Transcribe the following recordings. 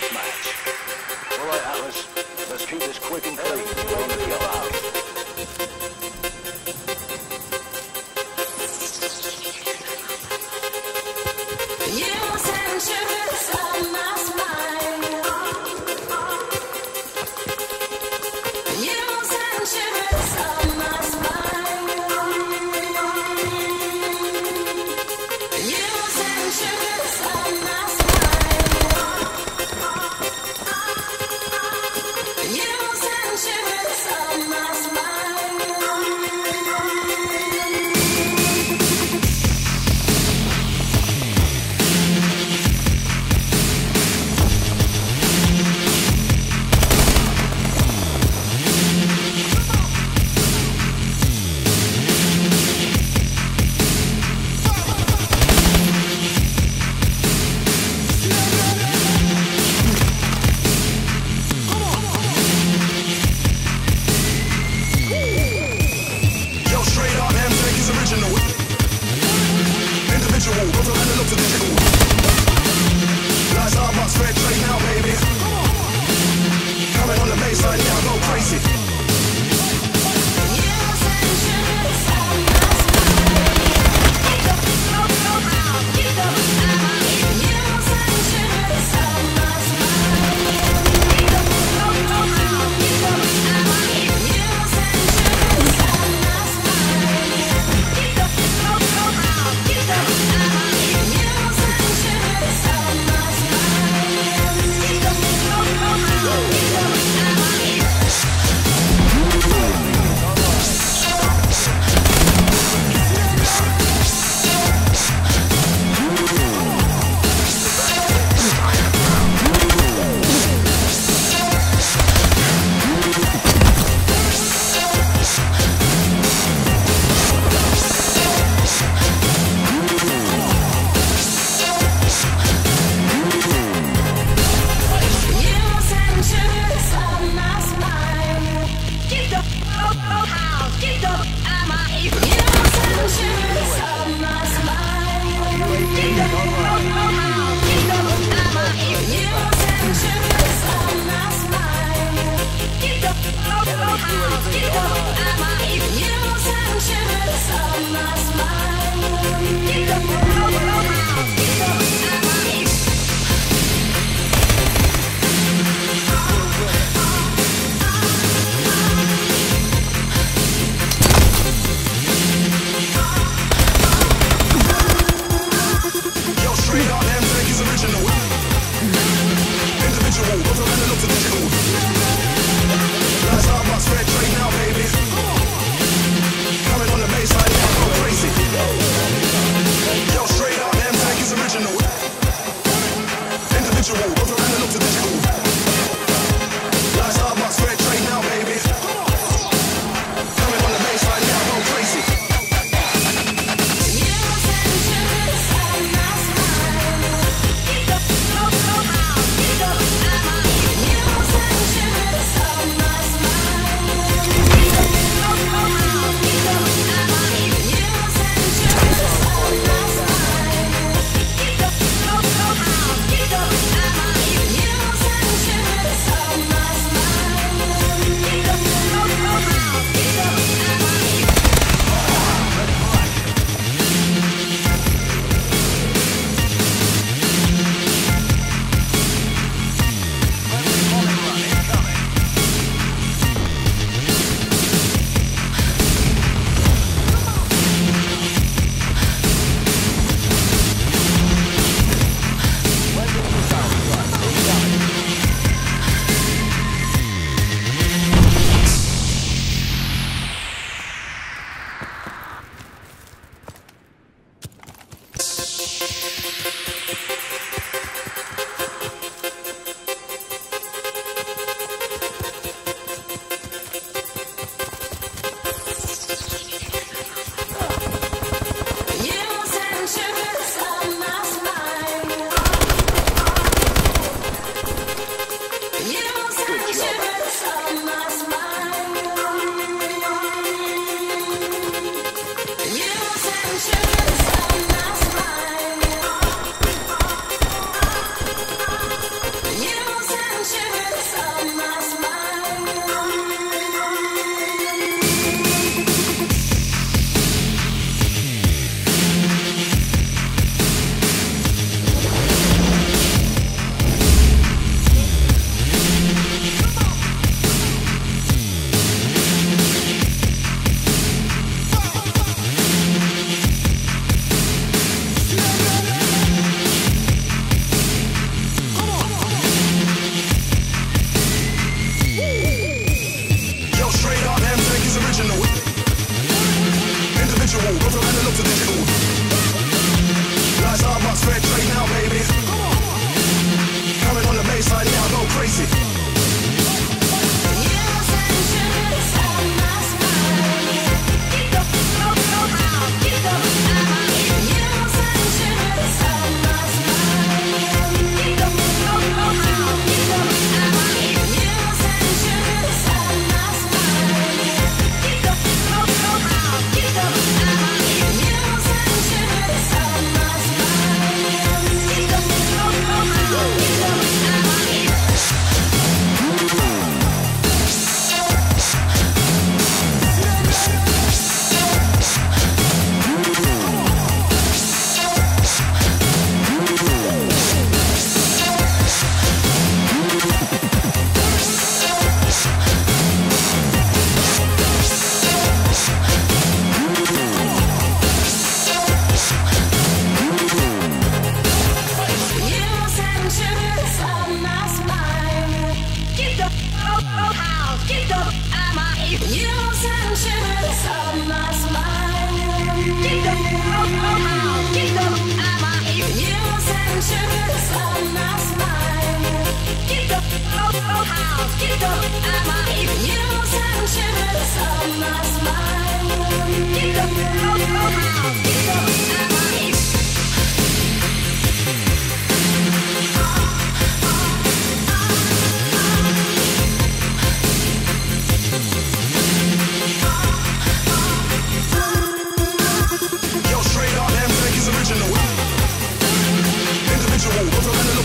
deathmatch. All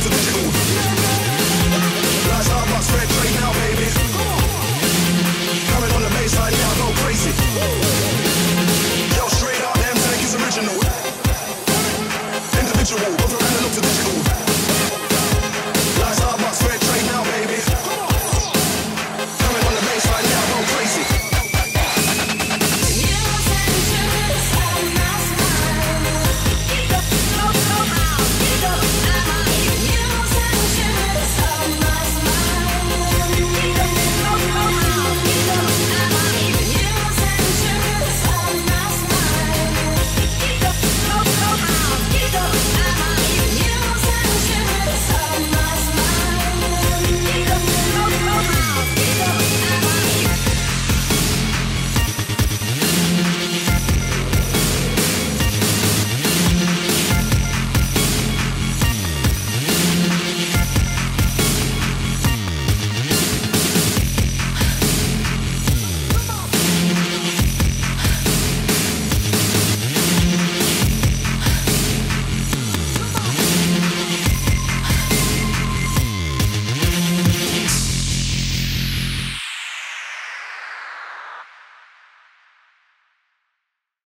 to the